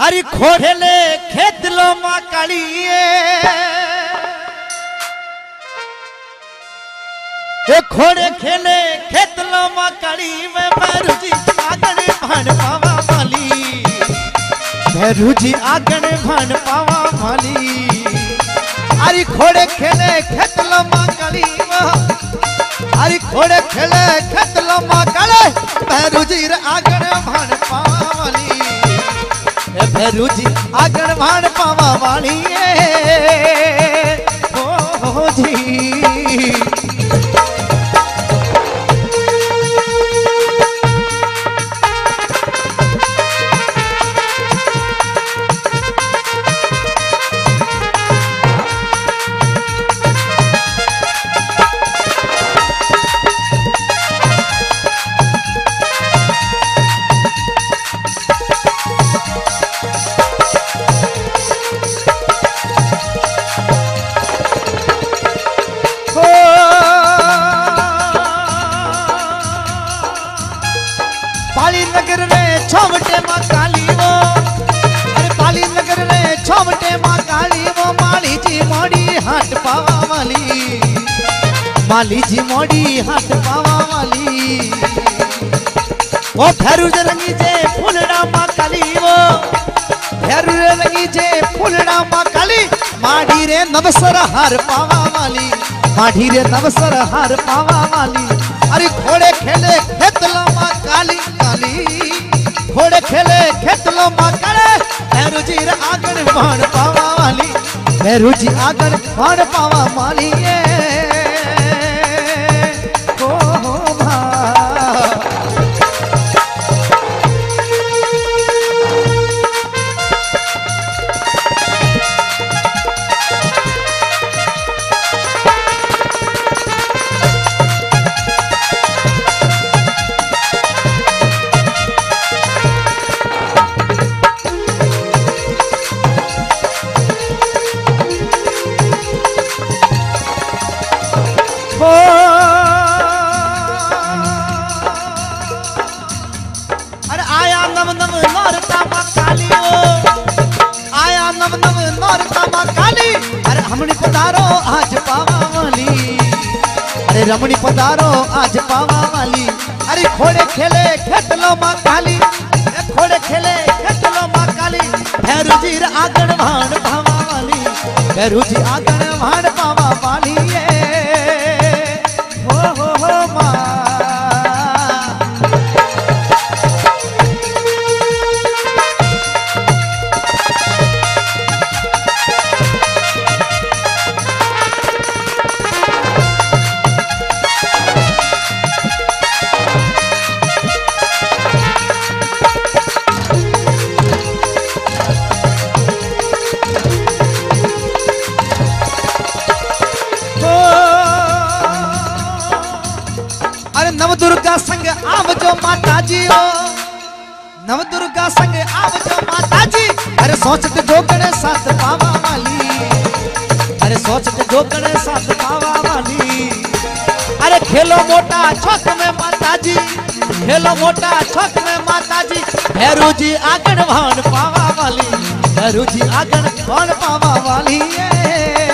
हरी खोड़ेले खेत लो माँ कालिए खोड़े खेले खेत लो माँ काली मैं भैरुजी आगण भन पावा माली। भैरुजी आगण भन पावा माली। अरे खोड़े खेले खेत लो माँ काली अरे खोड़े खेले એ ભેરુજી આગળ વાણ પાવા વાળી એ માલીજી મોડી હાટ પાવા વાલી ઓ ફેરુજ રંગી જે ફૂલડા માં કાલી વો ફેરુજ રંગી જે ફૂલડા માં કાલી માડી રે નવસર હાર પાવા વાલી માઢી રે નવસર હાર પાવા વાલી અરે ઘોડે ખેલે ખેતલો માં કાલી કાલી ઘોડે ખેલે ખેતલો માં કાળે ભેરુજી રે આગળ ભાણ પાવા વાલી ભેરુજી આગળ ભાણ પાવા વાલી અરે હમણી પધારો આજ પાવા વાલી અરે રમણી પધારો આજ પાવા વાલી અરે ખોડે ખેલે ખેતલો માં કાલી એ ખોડે ખેલે ખેતલો માં કાલી ભેરુજી રે આગળ ભાણ પાવા વાલી ભેરુજી આગળ ભાણ પાવા વાલી दुर्गा संग आव जो माता जी ओ। नव दुर्गा संग आव जो माता जी अरे सोचत जोगण साथ पावा वाली। अरे सोचत जोगण साथ पावा वाली। अरे खेलो मोटा छत में माता जी खेलो मोटा छत में माता जी भैरव जी आगन भान पावा वाली भैरव जी आगन भान पावा वाली है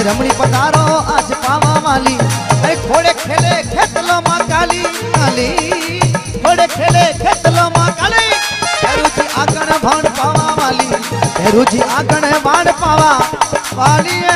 જમણી પધારો આજ પાવા વાલી અરે ખોડે ખેલે ખેતલો માં કાલી કાલી ખોડે ખેલે ખેતલો માં કાલી ભેરુજી આગણ ભાણ પાવા વાલી ભેરુજી આગણ ભાણ પાવા વાલી